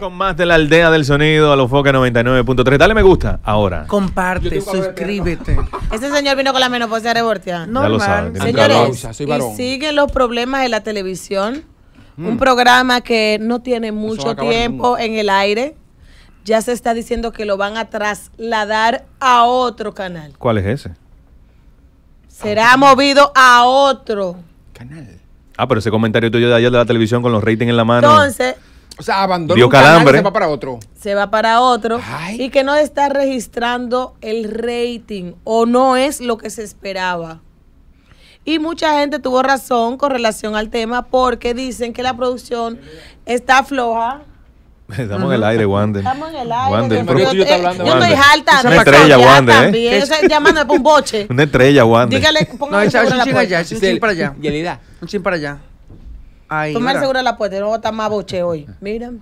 con más de la aldea del sonido a los Foca 99.3. Dale me gusta ahora. Comparte, suscríbete. Este señor vino con la menopausia revolteada. Ya lo saben. Señores, y siguen los problemas de la televisión. Mm. Un programa que no tiene mucho tiempo en el aire. Ya se está diciendo que lo van a trasladar a otro canal. ¿Cuál es ese? Será movido a otro. Canal. Ah, pero ese comentario tuyo de ayer de la televisión con los ratings en la mano. Entonces, O sea, abandona Dio un canal calambre. y se va para otro. se va para otro Ay. y que no está registrando el rating o no es lo que se esperaba. Y mucha gente tuvo razón con relación al tema porque dicen que la producción está floja. Estamos en el aire, Wander. Estamos en el aire. Wander, yo, pero- yo yo- estás hablando, yo estoy alta. Es una estrella, Wander, ¿eh? también. Yo estoy llamándome para un boche. Una estrella, Wander. Dígale, No, póngale seguro un puerta. allá, un chin para allá. Yelida. Un chin para allá. Ahí. Póngale ¿verdad? seguro la puerta, no va a estar más boche hoy. Mira.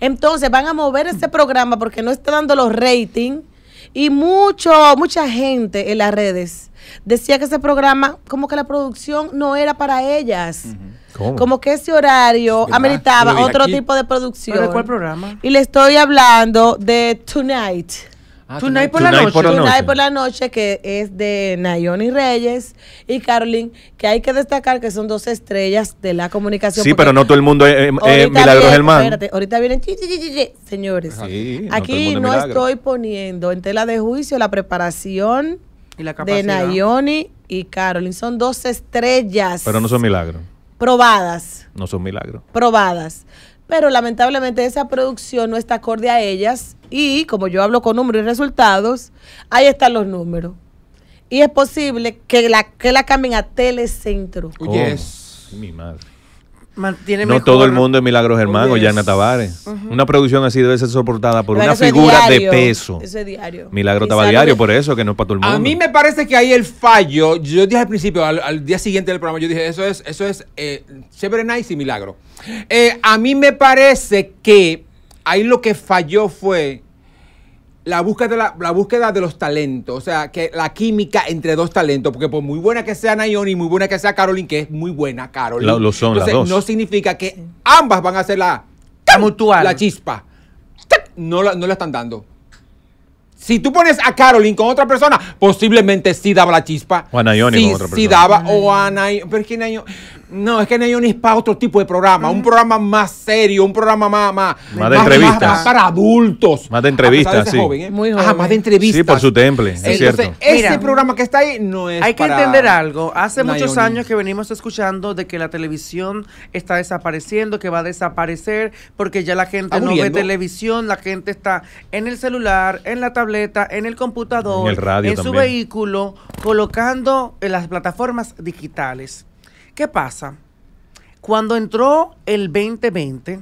Entonces van a mover este programa porque no está dando los ratings y mucho, mucha gente en las redes decía que ese programa, como que la producción no era para ellas. ¿Cómo? Como que ese horario ¿Verdad? Yo ameritaba otro aquí. tipo de producción. ¿Pero de cuál programa? Y le estoy hablando de Tonight. Ah, Tonight por la noche. por la noche. Tonight por la noche, que es de Nayoni Reyes y Caroline, que hay que destacar que son dos estrellas de la comunicación. Sí, pero no todo el mundo es, es ahorita Milagros viene- Germán. Espérate, ahorita vienen, chi, chi, chi, chi, chi, señores. Sí, aquí no estoy poniendo en tela de juicio la preparación Y la de. Nayoni y Caroline. Son dos estrellas Pero no son milagros. probadas No son milagros. probadas. Pero lamentablemente esa producción no está acorde a ellas y como yo hablo con números y resultados, ahí están los números. Y es posible que la, que la cambien a Telecentro. Oye, ¿Cómo? es- Mi madre. Mantiene No mejor- todo el mundo es Milagros Germán o Yana es- Tavares. Una producción así debe ser soportada por Pero una figura de peso. Eso es diario. Milagro estaba diario, por eso, que no es para todo el mundo. A mí me parece que ahí el fallo, yo dije al principio, al, al día siguiente del programa, yo dije, eso es, eso es eh, chévere, nice y milagro. Eh, a mí me parece que ahí lo que falló fue la búsqueda, de la, la búsqueda de los talentos, o sea, que la química entre dos talentos, porque por muy buena que sea Nayoni, muy buena que sea Caroline, que es muy buena Caroline, Lo- lo son las dos. no significa que ambas van a ser la, La mutual. la chispa. No la, no la están dando. Si tú pones a Caroline con otra persona, posiblemente sí daba la chispa. O a Nayoni sí, con otra Sí persona. daba, o a Nayoni. Pero es que Nayoni. No, es que Nayoni es para otro tipo de programa. Un programa más serio, un programa más. Más, Más de entrevistas. más para adultos. Más de A entrevistas, de ser sí. joven, ¿eh? Muy Ajá, joven. más de entrevistas. Sí, por su temple, es Entonces, cierto. ese Mira, programa que está ahí no es. Hay que para entender algo. Hace Nayoni. muchos años que venimos escuchando de que la televisión está desapareciendo, que va a desaparecer, porque ya la gente no ve televisión, la gente está en el celular, en la tableta, en el computador, En el radio en su vehículo, colocando en las plataformas digitales. ¿Qué pasa? Cuando entró el 2020,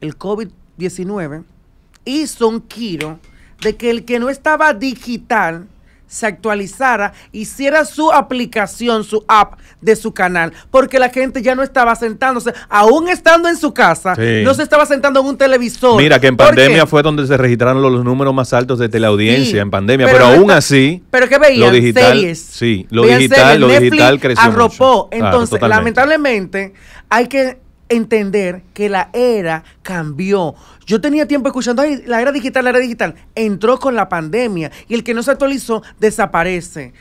el COVID-19, hizo un giro de que el que no estaba digital se actualizara, hiciera su aplicación, su app de su canal, porque la gente ya no estaba sentándose, aún estando en su casa, Sí. no se estaba sentando en un televisor. Mira, que en ¿Por pandemia qué? fue donde se registraron los, los números más altos de teleaudiencia Sí, en pandemia, pero aún está- así, Pero que veían lo digital, series. sí, lo digital, series, lo Netflix digital creció arropó. mucho. Entonces, lamentablemente, hay que entender que la era cambió. Yo tenía tiempo escuchando, "Ay, la era digital, la era digital. Entró con la pandemia y el que no se actualizó desaparece.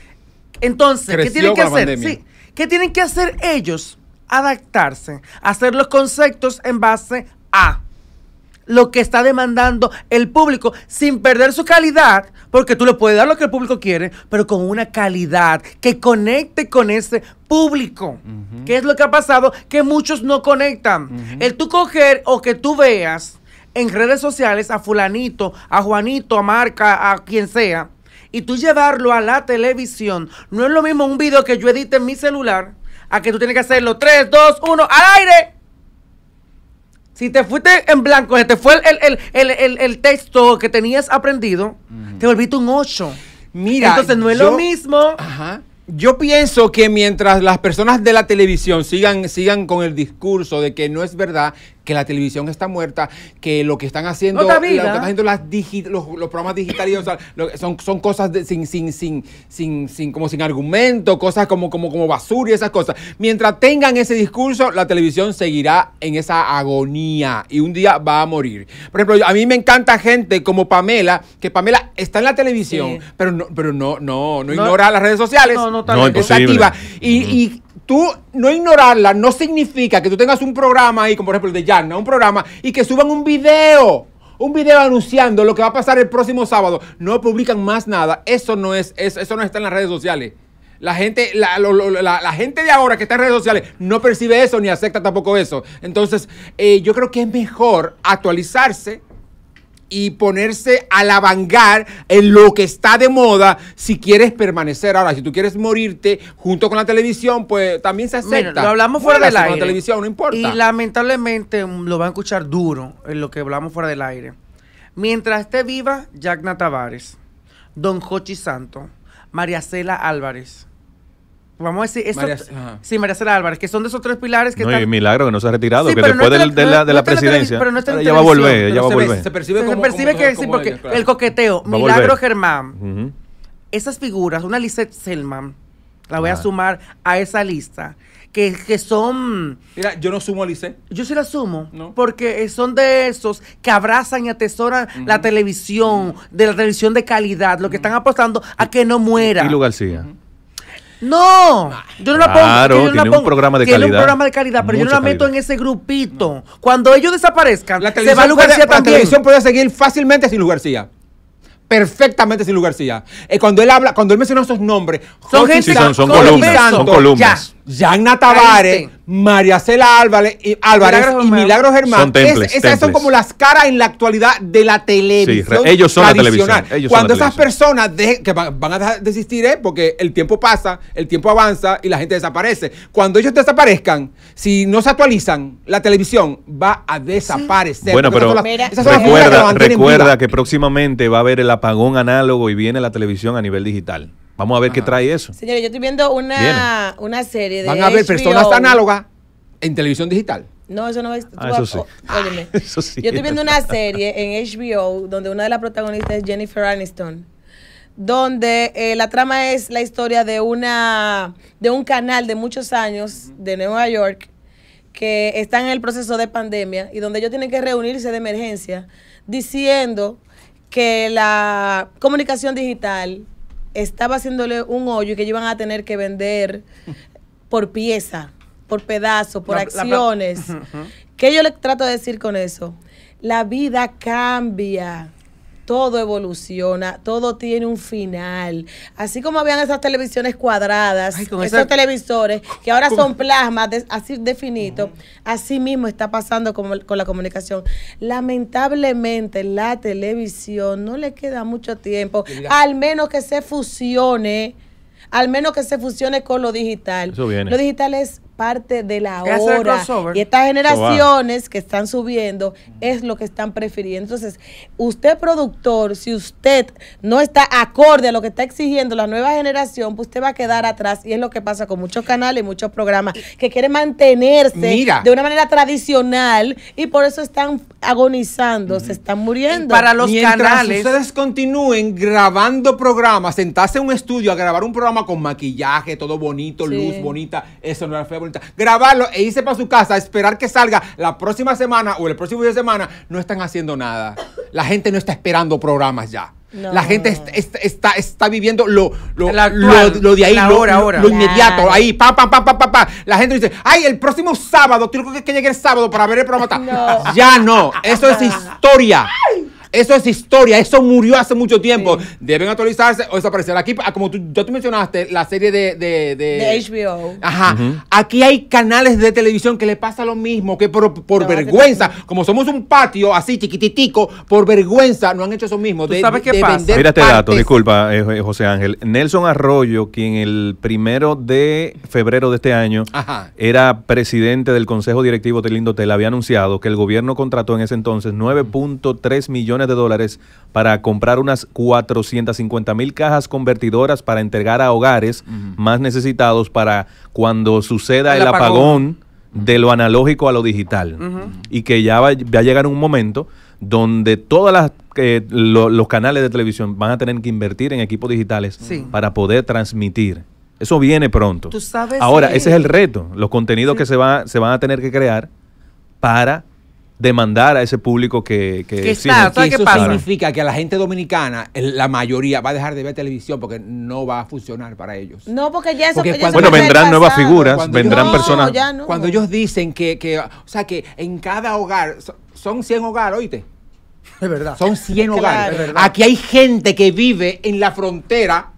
Entonces, ¿qué tienen que hacer? Sí, ¿qué tienen que hacer ellos? Adaptarse, hacer los conceptos en base a lo que está demandando el público sin perder su calidad, porque tú le puedes dar lo que el público quiere, pero con una calidad que conecte con ese público. ¿Qué es lo que ha pasado? Que muchos no conectan. El tú coger o que tú veas en redes sociales a fulanito, a Juanito, a Marca, a quien sea, y tú llevarlo a la televisión, no es lo mismo un video que yo edite en mi celular, a que tú tienes que hacerlo 3, 2, 1, al aire. Si te fuiste en blanco, se te fue el, el- el- el- el texto que tenías aprendido, te volviste un 8. Mira, Entonces no es yo- lo mismo. Ajá. Yo pienso que mientras las personas de la televisión sigan, sigan con el discurso de que no es verdad, que la televisión está muerta, que lo que están haciendo, No está lo que están haciendo las digi- los, los programas digitales o sea, lo- son, son cosas de- sin, sin, sin, sin, sin, como sin argumento, cosas como, como, como basura y esas cosas. Mientras tengan ese discurso, la televisión seguirá en esa agonía y un día va a morir. Por ejemplo, yo- a mí me encanta gente como Pamela, que Pamela está en la televisión, Sí. pero no, pero no, no, no, No- ignora las redes sociales. No, no está activa. Y, y tú no ignorarla no significa que tú tengas un programa ahí, como por ejemplo el de Yagna, un programa, y que suban un video. Un video anunciando lo que va a pasar el próximo sábado. No publican más nada. Eso no es, es- eso no está en las redes sociales. La gente, la gente de ahora que está en redes sociales no percibe eso ni acepta tampoco eso. Entonces, eh, yo creo que es mejor actualizarse y ponerse a la vanguard en lo que está de moda si quieres permanecer. Ahora, si tú quieres morirte junto con la televisión, pues también se acepta. Mira, lo hablamos fuera del aire. con la televisión, no importa. Y lamentablemente mm, lo van a escuchar duro en lo que hablamos fuera del aire. Mientras esté viva, Jagna Tavares, Don Jochi Santo, María Cela Álvarez. Vamos a decir, esos- María- sí, María Cela Álvarez, que son de esos tres pilares que No, y milagro que no se ha retirado, Sí, que no después de, la- de la presidencia, pero no está en ella va a volver, ella va a se volver. se percibe se como, percibe como- que sí, porque ella, claro. el coqueteo, Va Milagro. Germán, esas figuras, una Lisette Selman, la voy a Ah. sumar a esa lista, que, que son... Mira, yo no sumo a Lice. Yo sí la asumo, No. porque son de esos que abrazan y atesoran la televisión, de la televisión de calidad, lo que están apostando a que no muera. Y Lu García. No, yo no la pongo. Claro, yo no la tiene un programa de Tiene calidad. un programa de calidad, pero yo no la meto calidad. en ese grupito. Cuando ellos desaparezcan, La se va televisión, Lu puede, García la también. televisión puede seguir fácilmente sin Lu García. Perfectamente sin Lu García. Eh, cuando él habla, cuando él menciona esos nombres, Son gente- Sí, son, son columnas, son Ya. Yagna Tavares. María Cela Álvarez y, Álvarez Milagros y. Milagros Germán. Son temples, Es- esas son como las caras en la actualidad de la televisión. re- ellos son la televisión, ellos Cuando la esas televisión. personas que van, van a dejar de existir, ¿eh? porque el tiempo pasa, el tiempo avanza y la gente desaparece. Cuando ellos desaparezcan, si no se actualizan, la televisión va a desaparecer. Bueno, pero esas son las- Mira, esas son las figuras que la recuerda, recuerda que próximamente va a haber el apagón análogo y viene la televisión a nivel digital. Vamos a ver qué trae eso. Señores, yo estoy viendo una, una serie de Van a HBO. personas análogas en televisión digital. No, eso no es. Ah, eso sí. óyeme. Eso sí. Yo estoy viendo una serie en HBO donde una de las protagonistas es Jennifer Aniston. Donde eh, la trama es la historia de una de un canal de muchos años de Nueva York que está en el proceso de pandemia y donde ellos tienen que reunirse de emergencia diciendo que la comunicación digital estaba haciéndole un hoyo y que ellos iban a tener que vender por pieza, por pedazo, por La- la pla- acciones. ¿Qué yo le trato de decir con eso? La vida cambia. Todo evoluciona, todo tiene un final. Así como habían esas televisiones cuadradas, Ay, esos esa- televisores que ahora son plasmas de- así definidos, así mismo está pasando con, con la comunicación. Lamentablemente la televisión no le queda mucho tiempo, al menos que se fusione, al menos que se fusione con lo digital. Eso viene. Lo digital es parte de la hora. Y estas generaciones que están subiendo es lo que están prefiriendo. Entonces, usted productor, si usted no está acorde a lo que está exigiendo la nueva generación, pues usted va a quedar atrás. Y es lo que pasa con muchos canales y muchos programas que quieren mantenerse Mira. de una manera tradicional y por eso están agonizando, se están muriendo. Para los Mientras canales. ustedes continúen grabando programas, sentarse en un estudio a grabar un programa con maquillaje, todo bonito, Sí. luz bonita, eso no Grabarlo e irse para su casa a esperar que salga la próxima semana o el próximo día de semana, no están haciendo nada. La gente no está esperando programas ya. No. La gente est- est- está, está, viviendo lo, lo, lo- lo de ahí, la lo, hora, lo- ahora. lo inmediato, Claro. ahí, pa, pa, pa, pa, pa, pa. La gente dice, ay, el próximo sábado, tengo que, que llegue el sábado para ver el programa. tal". No. Ya no, eso es historia. Eso es historia, eso murió hace mucho tiempo. Deben actualizarse o desaparecer. Aquí, ah, como tú, ya tú mencionaste, la serie de... De, de- de HBO. Ajá. Aquí hay canales de televisión que le pasa lo mismo, que por, por No, vergüenza, como somos un patio así chiquititico, por vergüenza no han hecho eso mismo. ¿Tú de, sabes qué de pasa? Mira este dato, disculpa, eh, eh, José Ángel. Nelson Arroyo, quien el primero de febrero de este año Ajá. era presidente del Consejo Directivo del Indotel, había anunciado que el gobierno contrató en ese entonces 9.3 millones de dólares para comprar unas 450 mil cajas convertidoras para entregar a hogares más necesitados para cuando suceda El el, apagón. apagón. de lo analógico a lo digital. Y que ya va, va a llegar un momento donde todas las eh, lo- los canales de televisión van a tener que invertir en equipos digitales Sí. para poder transmitir. Eso viene pronto. Tú sabes Ahora, que- ese es el reto, los contenidos que se, va, se van a tener que crear para demandar a ese público que, que está, Que ¿sabes qué eso pasa? significa que a la gente dominicana, la mayoría, va a dejar de ver televisión porque no va a funcionar para ellos. No, porque ya eso, Porque ya cuando- eso Bueno, vendrán nuevas figuras, Cuando vendrán personas. No, ya no. Cuando ellos dicen que, que, o sea, que en cada hogar, so- son 100 hogares, oíste, Es verdad. son 100 Claro. hogares. Es verdad. Aquí hay gente que vive en la frontera.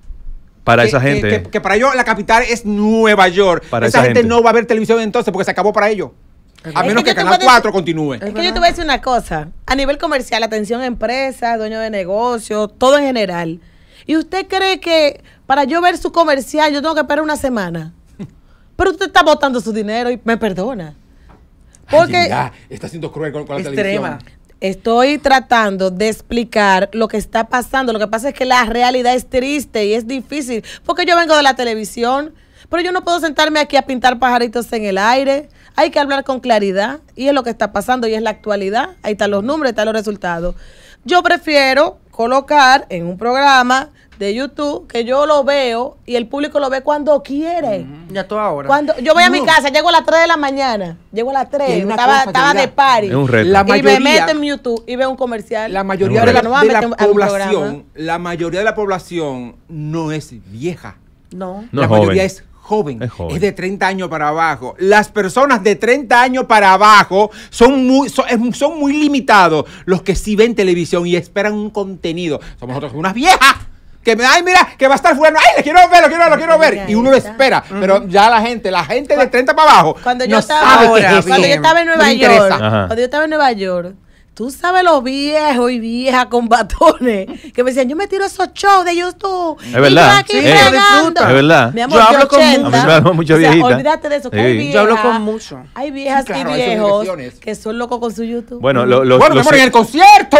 Para que- esa que- gente. Que, que para ellos la capital es Nueva York. Para esa, esa gente, gente. no va a ver televisión entonces porque se acabó para ellos. A Es menos que Canal puedo 4 decir- continúe. Es que yo te voy a decir una cosa. A nivel comercial, atención a empresas, dueños de negocios, todo en general. ¿Y usted cree que para yo ver su comercial yo tengo que esperar una semana? Pero usted está botando su dinero y me perdona. Porque Ay, ya, está siendo cruel con, con la Extrema. televisión. estoy tratando de explicar lo que está pasando. Lo que pasa es que la realidad es triste y es difícil. Porque yo vengo de la televisión, pero yo no puedo sentarme aquí a pintar pajaritos en el aire. Hay que hablar con claridad y es lo que está pasando y es la actualidad. Ahí están los números, ahí están los resultados. Yo prefiero colocar en un programa de YouTube que yo lo veo y el público lo ve cuando quiere. Ya tú ahora. Cuando yo voy a mi casa, llego a las 3 de la mañana, llego a las Y hay 3, una estaba, de party. Es un reto. La y me mayoría- meto en YouTube y veo un comercial. La mayoría de la, de población, la mayoría de la población no es vieja. No. No la es mayoría joven. es joven. Es joven. Es de 30 años para abajo. Las personas de 30 años para abajo son muy, son, son muy limitados los que sí ven televisión y esperan un contenido. Somos nosotros unas viejas. Que me, ay, mira, que va a estar bueno, ay, lo quiero ver, lo quiero ver, lo quiero ver. Y uno lo espera. Pero ya la gente, la gente de 30 para abajo, Cuando yo no estaba, sabe qué Ahora es eso. cuando yo estaba en Nueva York, cuando yo estaba en Nueva York, tú sabes los viejos y viejas con batones que me decían, yo me tiro esos shows de YouTube. Es verdad. Y yo aquí Sí. Es verdad. Mi amor, Yo hablo con 80. mucha- A mí me hablan mucha O sea, olvídate de eso, que Sí. hay viejas. Yo hablo con mucho. Hay viejas Sí, claro, y viejos que son locos con su YouTube. Bueno, lo- lo- Bueno, amor, en el concierto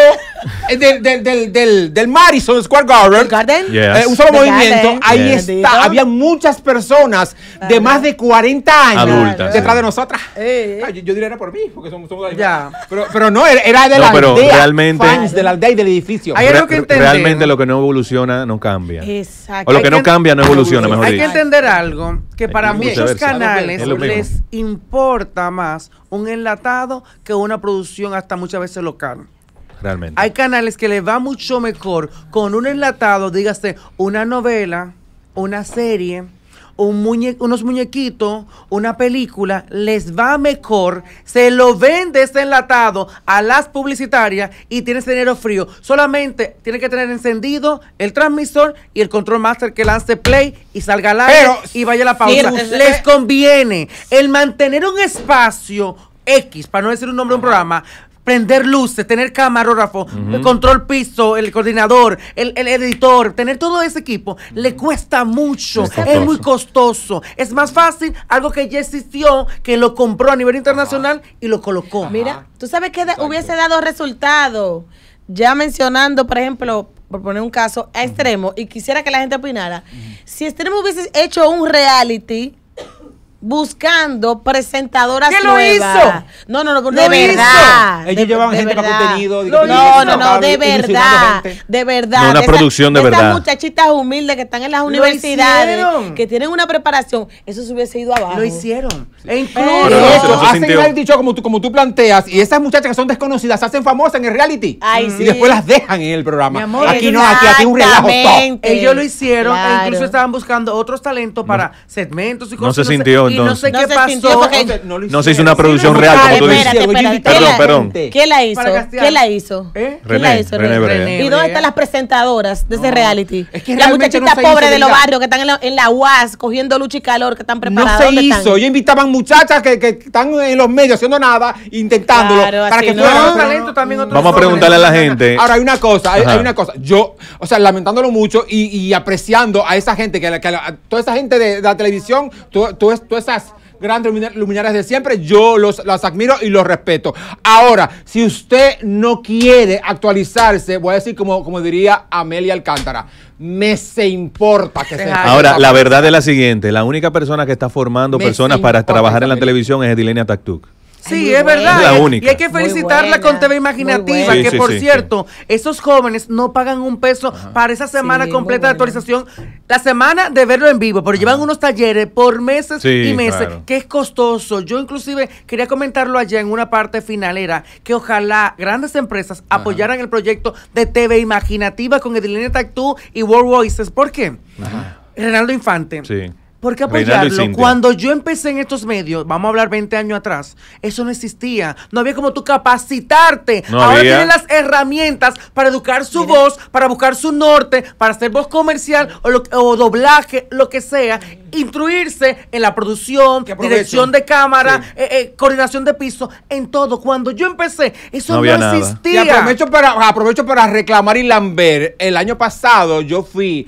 eh, del, del, del, del, del Madison Square Garden, Garden. Eh, un solo The movimiento, Garden. ahí Yes. está, había muchas personas de más de 40 años Adultas, detrás sí. de nosotras. Eh, eh. Ah, yo, yo diría era por mí, porque somos, somos de ahí. Ya. Pero, pero no, era, de No, la pero aldea, realmente- fans de la aldea y del edificio. Hay algo que entender. realmente lo que no evoluciona no cambia. Exacto. O lo que no cambia no evoluciona, mejor Hay que entender algo, que para muchos canales les importa más un enlatado que una producción hasta muchas veces local. Realmente. Hay canales que les va mucho mejor con un enlatado, dígase, una novela, una serie, un muñe- unos muñequitos, una película, les va mejor, se lo vende ese enlatado a las publicitarias y tiene ese dinero frío. Solamente tiene que tener encendido el transmisor y el control master que lance play y salga al aire Pero- y vaya a la pausa. Sí, les conviene el mantener un espacio X, para no decir un nombre de un programa, prender luces, tener camarógrafo, el control piso, el coordinador, el, el editor, tener todo ese equipo, le cuesta mucho, Es muy costoso. Es más fácil algo que ya existió, que lo compró a nivel internacional y lo colocó. Mira, tú sabes que da- hubiese dado resultado. Ya mencionando, por ejemplo, por poner un caso a extremo, y quisiera que la gente opinara, si extremo hubiese hecho un reality buscando presentadoras ¿Qué lo nuevas. hizo? No, no, no, de verdad. hizo. Ellos de- llevaban de gente para verdad. contenido, Lo No, hizo. no, no, de verdad. De verdad. No, una de esa- producción de esas verdad. muchachitas humildes que están en las universidades, hicieron. que tienen una preparación, eso se hubiese ido abajo. Lo hicieron. E incluso... No, se- no se hacen sintió. reality show como tú, como tú planteas y esas muchachas que son desconocidas se hacen famosas en el reality Ay, y sí. después las dejan en el programa. Mi amor, aquí no, aquí, aquí un relajo top. Ellos lo hicieron Claro. e incluso estaban buscando otros talentos para segmentos y no cosas. se sé- sintió, Y no entonces. sé No qué se pasó. sintió porque- Entonces, lo No se hizo una producción Sí, real, como tú espérate, dices. Perdón, ¿Quién la- perdón. ¿Quién la hizo? ¿Quién la hizo? ¿Eh? ¿Quién la René, hizo? René Brea. ¿Y dónde están las presentadoras de ese reality? Es que las no muchachitas se hizo, pobres de los barrios que están en la, en la UAS cogiendo lucha y calor, que están No preparadas. se ¿Dónde hizo. Ellos invitaban muchachas que, que están en los medios haciendo nada, intentándolo Claro, para así que no. fueran. Otro pero talento no- también, otros Vamos a preguntarle a la gente. Ahora hay una cosa, hay, una cosa. Yo, o sea, lamentándolo mucho y, y apreciando a esa gente, que, toda esa gente de, de la televisión, to- todas esas grandes lumina- luminarias de siempre, yo los, las admiro y los respeto. Ahora, si usted no quiere actualizarse, voy a decir como, como diría Amelia Alcántara, me se importa que se Ahora, la verdad es la siguiente: la única persona que está formando Me personas para importa trabajar en la televisión es Edilenia Taktuk. Sí, es verdad. Es la y- única. Y hay que felicitarla con TV Imaginativa, que Sí, por sí, cierto, esos jóvenes no pagan un peso para esa semana Sí, completa de actualización. La semana de verlo en vivo, pero llevan unos talleres por meses Sí, y meses, claro. que es costoso. Yo inclusive quería comentarlo allá en una parte final, era que ojalá grandes empresas apoyaran el proyecto de TV Imaginativa con Edilene Tactú y World Voices. ¿Por qué? Renaldo Infante. Sí. ¿Por qué apoyarlo? Cuando yo empecé en estos medios, vamos a hablar 20 años atrás, eso no existía. No había como tú capacitarte. No Ahora había. tienen las herramientas para educar su voz, para buscar su norte, para hacer voz comercial o, lo- o doblaje, lo que sea. Instruirse en la producción, dirección de cámara, Sí. eh, eh, coordinación de piso, en todo. Cuando yo empecé, eso No no, había nada. Y existía. aprovecho para, aprovecho para reclamar y lamber. El año pasado yo fui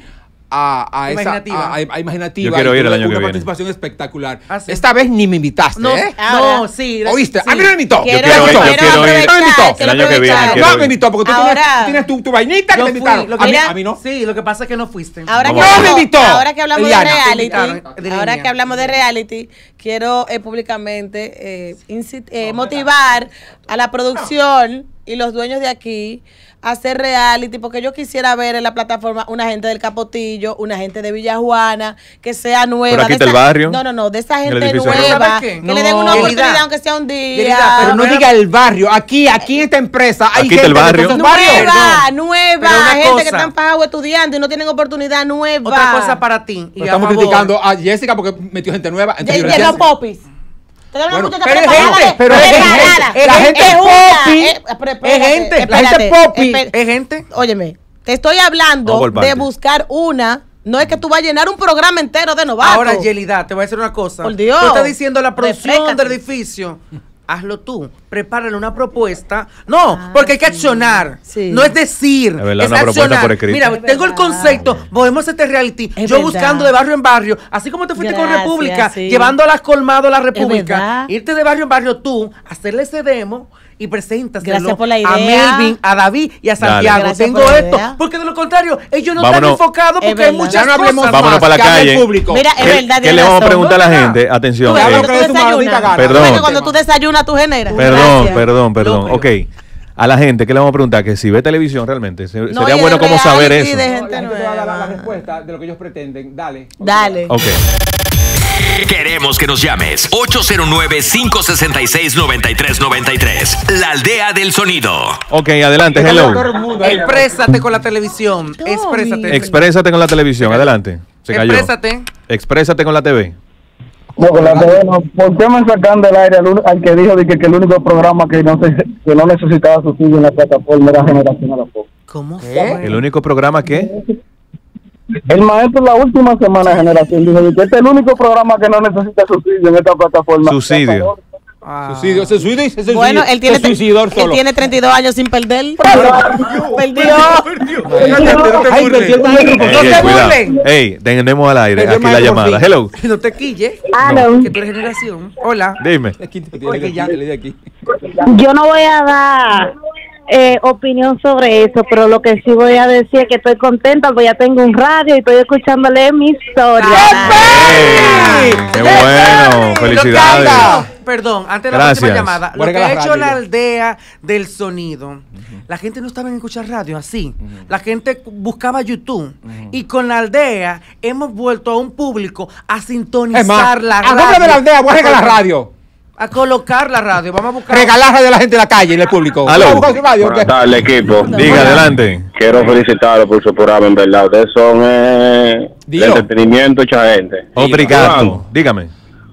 a, a esa Imaginativa. a, a Imaginativa. Yo quiero ir el año que una viene. participación espectacular. Ah, sí. Esta vez ni me invitaste, No, ¿eh? Ahora, no, sí. ¿Oíste? sí. A mí no me invitó. Quiero, quiero ir, yo quiero quiero ir. No me invitó. El año que viene No me invitó porque tú Ahora- tienes, tienes tu, tu vainita que Yo te invitaron. que- mí, a mí no. Sí, lo que pasa es que no fuiste. Ahora que. ¡No me hablamos, invitó! ahora que hablamos de Eliana. reality, de ahora que hablamos de reality, quiero eh, públicamente eh, incit- eh, motivar a la producción y los dueños de aquí hacer reality, porque yo quisiera ver en la plataforma una gente del Capotillo, una gente de Villajuana, que sea nueva. Pero aquí de está el barrio, No, no, no, de esa en gente nueva, que le den una Yerida, oportunidad, aunque sea un día. Yerida, Pero no Pero- diga el barrio. Aquí, aquí en esta empresa hay Aquí está gente el barrio. de. Nueva, Perdón. nueva, gente que están pagados estudiando y no tienen oportunidad nueva. Otra cosa para ti. y Estamos favor. criticando a Jessica porque metió gente nueva. Llegó popis. Bueno, pero es gente, pero es gente. La gente Es popi es gente. La gente popi ¿Es gente? Óyeme, te estoy hablando de buscar una. No es que tú vas a llenar un programa entero de novatos. Ahora, Yelida, te voy a decir una cosa. Por Dios. Tú estás diciendo la producción del edificio. Hazlo tú. Prepárale una propuesta. No, Ah, porque hay que accionar. Sí. No es decir. Es verdad, es una propuesta accionar. por escrito. Mira, Es tengo el concepto. Podemos hacer este reality. Es Yo verdad. buscando de barrio en barrio. Así como te fuiste con República, sí. llevando a las colmados a la República. Irte de barrio en barrio tú, hacerle ese demo y preséntaselo Gracias por la a. Melvin, a David y a. Santiago. Tengo por esto. idea. Porque de lo contrario, ellos no Vámonos. están enfocados Es porque hay muchas no cosas. Vámonos más, para la calle. público. Mira, es ¿Qué, verdad, qué le vamos a preguntar a la gente? Atención. eh. Perdón. Cuando tú desayunas, tú generas. Perdón, perdón, perdón. Ok. A la gente, ¿qué le vamos a preguntar? Que si ve televisión realmente. Se- No, sería bueno como saber eso. de No, gente la gente te va a dar la, respuesta de lo que ellos pretenden. Dale. Dale. Ok. Queremos que nos llames 809-566-9393. La aldea del sonido. Ok, adelante, hello. Exprésate con la televisión. Exprésate. Exprésate con la televisión, adelante. Se cayó. Exprésate. Exprésate con la TV. La TV no. ¿Por qué me sacan del aire al, que dijo de que, que el único programa que no, se, que no necesitaba subsidio en la plataforma era Generación a la Fox? ¿Cómo ¿Qué? fue? El único programa que. El maestro la última semana de Generación dijo de que este es el único programa que no necesita subsidio en esta plataforma. Subsidio. Ah. Suicidio, se suicidó y se suicidó. Bueno, él tiene, se suicidó él él solo. tiene 32 años sin perder. Perdió. Ay, perdió. No se burlen. Ey, tenemos al aire Perdió aquí la llamada. Hello. No te quilles. Aló. Que tú eres generación. Hola. Dime. Yo no voy a dar eh, opinión sobre eso, pero lo que sí voy a decir es que estoy contenta porque ya tengo un radio y estoy escuchándole mi historia. Ey, ¡Qué bueno! Felicidades. Perdón, antes de la Gracias. próxima llamada. Lo que ha hecho radio la aldea del sonido. La gente no estaba en escuchar radio así. La gente buscaba YouTube. Y con la aldea hemos vuelto a un público a sintonizar Es más, la a radio. nombre de la aldea voy a regalar radio. A colocar la radio. Vamos a buscar. Regalar radio a la gente en la calle, en el público. Aló. Tardes, equipo. Diga, adelante. Quiero felicitarlos por su programa, en verdad. Ustedes son eh, de Dilo. entretenimiento hecha gente. Obrigado. Dígame.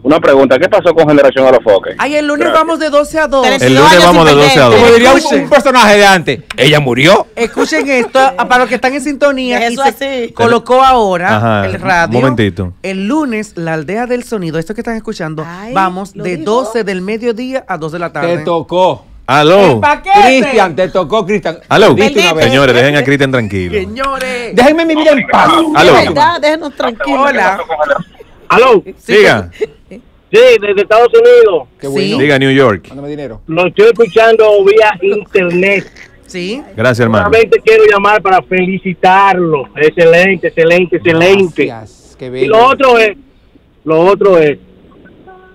Una pregunta, ¿qué pasó con Generación a los Foques? Ay, el lunes Gracias. vamos de 12 a 2. Tres- El 22 lunes vamos de sin 12 a perder. 2. Como diría un, personaje de antes. ¿Ella murió? Escuchen esto, para los que están en sintonía. Y eso se así. colocó ahora Ajá, el radio. un momentito. El lunes, la aldea del sonido, esto que están escuchando, Ay, vamos ¿lo de dijo? 12 del mediodía a 2 de la tarde. Te tocó. Aló. Cristian, te tocó, Cristian. Aló. Señores, dejen a Cristian tranquilo. Señores. Déjenme mi vida en paz. Aló. De verdad, déjenos tranquilos. Hola. Aló. Sí, Diga. Sí, desde Estados Unidos. Qué bueno. Diga New York. Mándame dinero. Lo estoy escuchando vía internet. Sí. Gracias, hermano. Solamente quiero llamar para felicitarlo. Excelente, excelente, excelente. Gracias. Qué Y bello. lo otro es, lo otro es,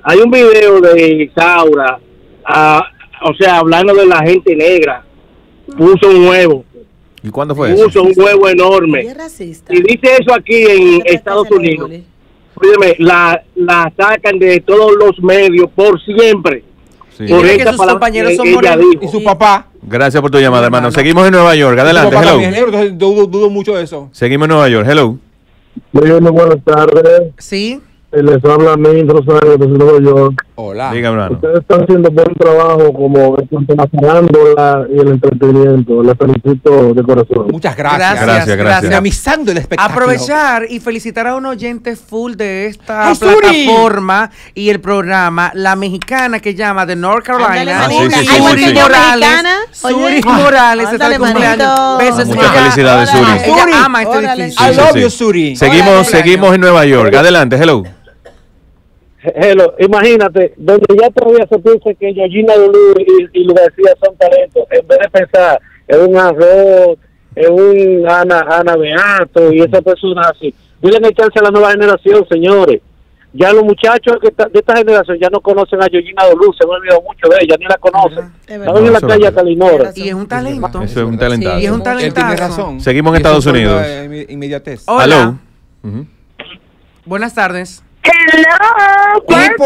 hay un video de Isaura, ah, o sea, hablando de la gente negra, puso un huevo, ¿Y cuándo fue eso? puso un huevo Y enorme. es racista. Y dice eso aquí en ¿Qué Estados Unidos. Óyeme, la, la sacan de todos los medios por siempre. Sí. Por Dile que sus palabra compañeros que son morenos. Y su papá. Gracias por tu llamada, hermano. Seguimos en Nueva York. Adelante, hello. negro, dudo, dudo mucho de eso. Seguimos en Nueva York. Hello. Muy buenas tardes. Sí. Les habla a mí, Rosario, desde Nueva York. Hola. Ustedes están haciendo buen trabajo como la y el entretenimiento. Les felicito de corazón. Muchas gracias. Gracias, Gracias, gracias. Dinamizando el espectáculo. Aprovechar y felicitar a un oyente full de esta ¡Ay, Suri! plataforma y el programa, la mexicana que llama de North Carolina. Ah, sí, sí, sí, yo Morales. Suri Oye. Morales está de cumpleaños. Besos, Muchas ella- felicidades, Ella Suri. Suri. ama este Órale. edificio. I love you. Suri. Seguimos, Hola, seguimos en Nueva York. Adelante, hello. Hello, imagínate, donde ya todavía se piensa que Georgina Lulú y, y lo decía son talentos, en vez de pensar en un arroz, en un Ana, Ana Beato y esas personas así. Denle chance a la nueva generación, señores. Ya los muchachos que de esta generación ya no conocen a Georgina Lulú, se me ha olvidado mucho de ella, ni la conocen. Estaban en la calle ignora. Y es un talento. Eso es un talentazo. Y es un Él tiene talentazo. razón. Seguimos en Estados Unidos. Inmediatez. Hola. Buenas tardes. Hello, Pipo.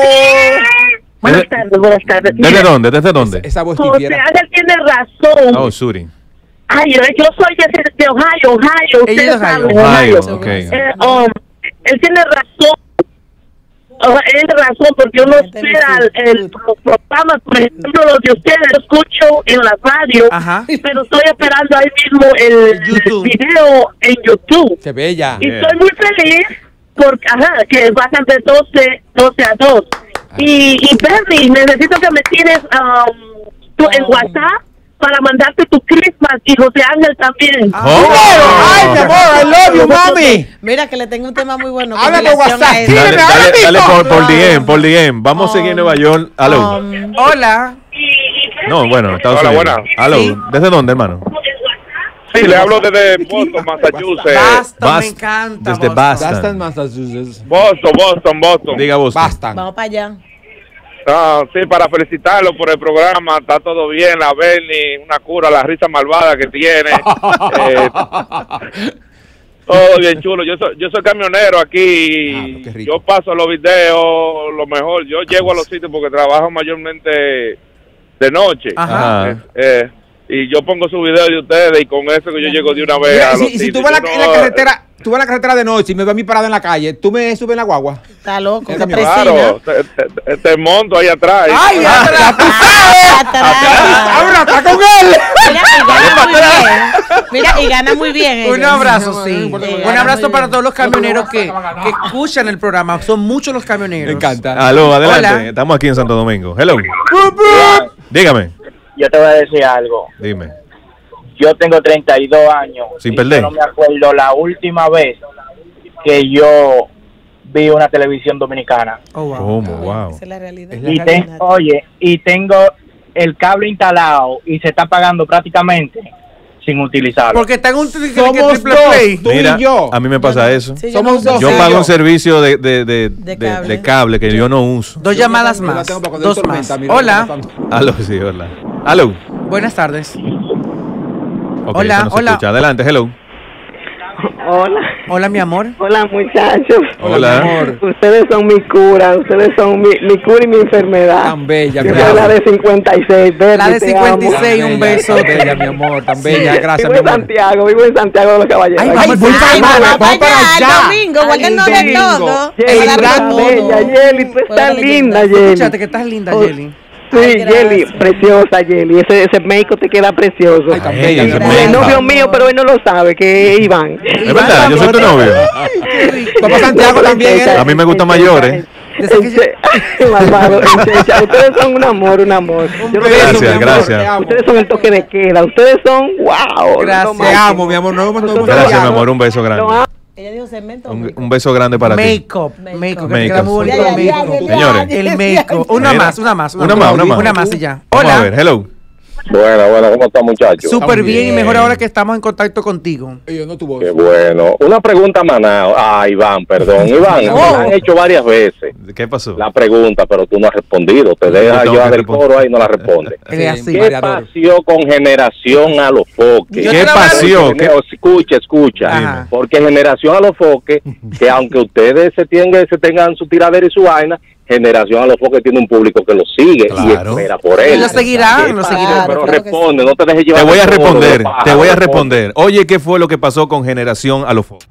Buenas tardes, buenas tardes. ¿Desde dónde? ¿Desde dónde? Esa voz José. Ángel tiene razón. Oh, Suri. Ay, yo yo soy de, de Ohio, Ohio. Ella es Ohio. saben, Ohio, Ohio. ok. Eh, um, él tiene razón. O sea, él tiene razón porque uno espera el, el- los programas, por ejemplo, los de ustedes, lo escucho en la radio, Ajá. pero estoy esperando ahí mismo el, YouTube. video en YouTube. Qué bella. Y Yeah. estoy muy feliz porque, ajá, que pasan de 12, 12 a 2. Y, y Bernie, necesito que me tires um, tu, en WhatsApp para mandarte tu Christmas y José Ángel también. Oh. ¡Ay, mi amor! I love you, mami. Mira que le tengo un tema muy bueno. Habla por WhatsApp. Dale, dale, dale por, por DM, por DM. Vamos a seguir en Nueva York. Hello. Um, Hola. No, bueno, Estados Hola, Unidos. buenas. Hello. Sí. ¿Desde dónde, hermano? Sí, le hablo desde Boston, Massachusetts. Basta, me encanta. desde Boston. Boston. Boston, Massachusetts. Boston, Boston, Boston. Diga vos. Bastan. vamos para allá. Ah, sí, para felicitarlo por el programa, está todo bien, la Bernie, una cura, la risa malvada que tiene. Eh, todo bien chulo. Yo soy, yo soy camionero aquí. Ah, y qué rico. yo paso los videos, lo mejor. Yo llego a los sitios porque trabajo mayormente de noche. Ajá. Ajá. Eh, y yo pongo su video de ustedes y con eso que yo llego de una vez Mira, a los si, si tú vas no- la carretera, tú vas en la carretera de noche y me ves a mí parado en la calle, tú me subes en la guagua. Está loco. Presina. Claro, te, te- te monto ahí atrás. ¡Ay, Ah, atrás! Atrás. ¡Ahora está con él! Mira, y gana muy bien. Mira, y gana muy bien. Un ellos. abrazo, sí. Un abrazo para todos los camioneros que, que escuchan el programa. Son muchos los camioneros. Me encanta. Aló, adelante. Hola. Estamos aquí en Santo Domingo. Hello. Dígame. Yo te voy a decir algo. Dime. Yo tengo 32 años. Sin y perder. Yo no me acuerdo la última vez que yo vi una televisión dominicana. Oh, wow. ¿Cómo? Wow. Esa es la realidad. La Y realidad. ten- oye, y tengo el cable instalado y se está pagando prácticamente sin utilizarlo. Porque está en un tri- Somos triple dos. play. Tú y Mira, yo. a mí me pasa eso. Sí, Somos no dos. Yo Sí, pago yo. un servicio de, de, de, De cable. de cable que yo no uso. Dos llamadas más. Dos tormenta, más. mira, Hola. Aló, sí, hola. Aló. Buenas tardes. Hola, no hola. escucha. Adelante, hello. Hola, Hola, mi amor. hola muchachos. Hola. mi amor. Ustedes son mi cura, ustedes son mi, mi cura y mi enfermedad. Tan bella, mi Yo soy la amor. de 56, Bernie, La de te amo. 56, un beso. Tan bella, mi amor. Tan bella. Gracias, vivo mi en. Santiago, vivo en Santiago de los Caballeros. Ay, vamos, voy para Ay, allá. vamos vamos para para allá. domingo, guárdenos Ay, de domingo. todo. Yeli, Yeli, tú estás linda. Yeli. Escúchate que estás linda, Oh, Jelly. Sí, Ay, Yeli, gracias. preciosa, Yeli. Ese, ese médico te queda precioso. Ay, Ay, ese médico. novio mío, pero él no lo sabe, que es Iván. Es verdad, yo soy tu novio. Papá Santiago también. ¿eh? A mí me gustan mayores. Ustedes son un amor, un amor. Yo no Gracias, amor, gracias. Ustedes son el toque de queda, ustedes son wow. Gracias. Te amo, mi amor. Nos vemos Nosotros Gracias, mi amor. Un beso grande. Ella dijo cemento. Un, un beso grande para ti. Muy bonito Ya, el ya, make-up. ya, ya, Señores. El ya, make-up. Una más, una más. Una más, una más. Una más y ya. Vamos a Hola. ver, hello. Bueno, bueno, ¿cómo está muchachos? Súper bien y mejor ahora que estamos en contacto contigo. Ellos no tuvo. Qué bueno. Una pregunta, Manao. Ah, Iván, perdón. Iván, Oh. me la han hecho varias veces ¿Qué pasó? la pregunta, pero tú no has respondido. Te Yo dejas tengo llevar que responder. coro ahí y no la responde. Él es así. ¿Qué pasó con generación a los foques? Yo ¿Qué te la voy a- pasó? ¿Qué- Escucha, escucha. Ajá. Porque generación a los foques, que aunque ustedes se tengan, se tengan su tiradera y su vaina, generación a los foques tiene un público que lo sigue Claro. y espera por Y él. lo seguirán, ¿Qué lo seguirán. Pero Claro responde, no te dejes llevar Te voy a responder, te voy a responde. responder. Oye, ¿qué fue lo que pasó con Generación a los Focos?